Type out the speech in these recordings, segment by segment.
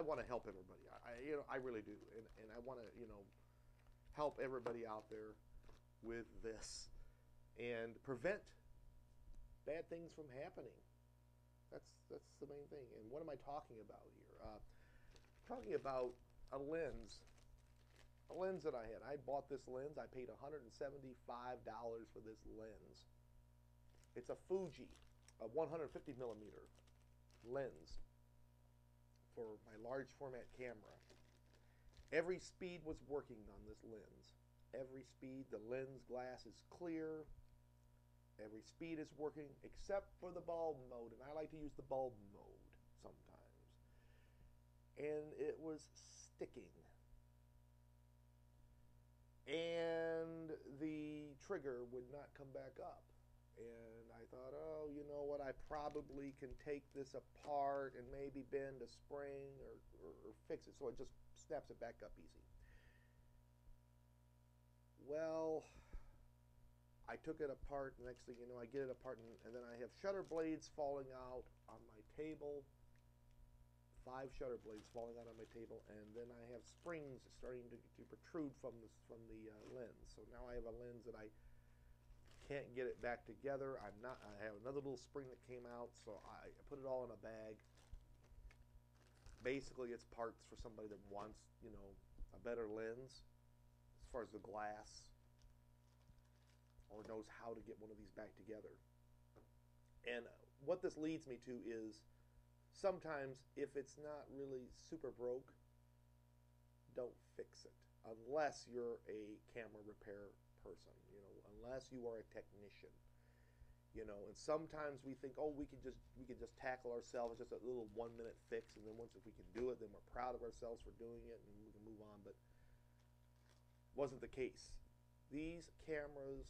I want to help everybody. I, I you know I really do, and and I want to you know help everybody out there with this and prevent bad things from happening. That's that's the main thing. And what am I talking about here? Uh, talking about a lens, a lens that I had. I bought this lens. I paid $175 for this lens. It's a Fuji, a 150 millimeter lens for my large format camera. Every speed was working on this lens. Every speed, the lens glass is clear. Every speed is working except for the bulb mode, and I like to use the bulb mode sometimes. And it was sticking. And the trigger would not come back up. And I thought, oh, you know what? I probably can take this apart and maybe bend a spring or, or, or fix it so it just snaps it back up easy. Well, I took it apart. Next thing you know, I get it apart, and, and, then I have shutter blades falling out on my table. Five shutter blades falling out on my table, and then I have springs starting to, to protrude from the from the uh, lens. So now I have a lens that I can't get it back together. I'm not. I have another little spring that came out, so I put it all in a bag. Basically, it's parts for somebody that wants, you know, a better lens as far as the glass or knows how to get one of these back together. And what this leads me to is sometimes if it's not really super broke, don't fix it unless you're a camera repair person, you know, unless you are a technician. You know, and sometimes we think, oh, we can just we can just tackle ourselves, just a little one minute fix, and then once if we can do it, then we're proud of ourselves for doing it, and we can move on. But wasn't the case. These cameras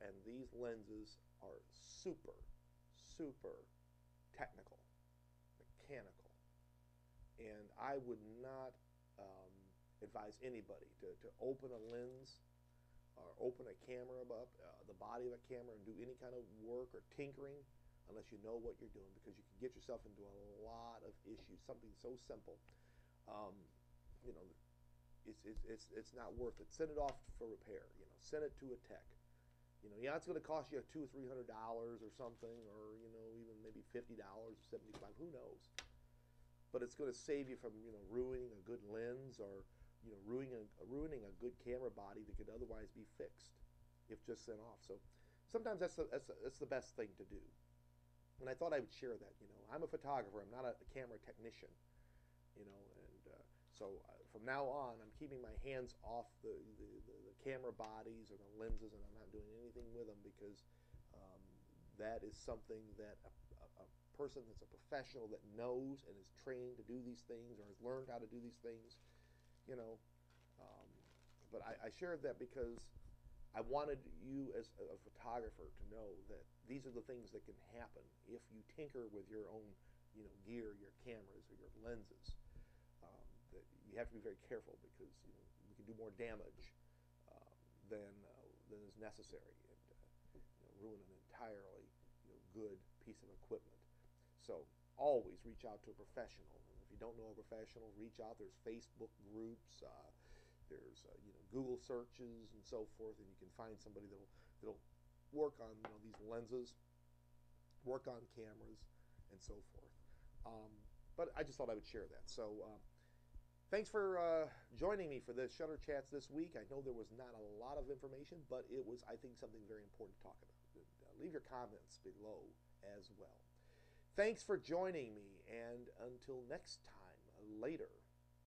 and these lenses are super, super technical, mechanical. And I would not um, advise anybody to, to open a lens or open a camera up, uh, the body of a camera, and do any kind of work or tinkering unless you know what you're doing because you can get yourself into a lot of issues. Something so simple, um, you know, it's, it's, it's, it's not worth it. Send it off for repair. You know, send it to a tech. You know, yeah, it's going to cost you two or three hundred dollars or something, or you know, even maybe fifty dollars or seventy-five. Who knows? But it's going to save you from you know ruining a good lens or you know ruining a, ruining a good camera body that could otherwise be fixed if just sent off. So sometimes that's the, that's the, that's the best thing to do. And I thought I would share that. You know, I'm a photographer. I'm not a, camera technician. You know, and uh, so uh, from now on, I'm keeping my hands off the, the, the, the, camera bodies or the lenses, and I'm not doing anything with them because um, that is something that a, a, a, person that's a professional that knows and is trained to do these things or has learned how to do these things, you know. Um, but I, I, shared that because I wanted you as a, photographer to know that these are the things that can happen if you tinker with your own, you know, gear, your cameras or your lenses. Um, that you have to be very careful because you know we can do more damage uh, than uh, than is necessary and uh, you know, ruin an entirely you know, good piece of equipment. So always reach out to a professional. If you don't know a professional, reach out. There's Facebook groups. Uh, there's uh, you know Google searches and so forth, and you can find somebody that'll that'll work on you know these lenses, work on cameras, and so forth. Um, but I just thought I would share that. So uh, Thanks for uh, joining me for the Shutter Chats this week. I know there was not a lot of information, but it was, I think, something very important to talk about. Uh, leave your comments below as well. Thanks for joining me, and until next time, later.